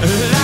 Like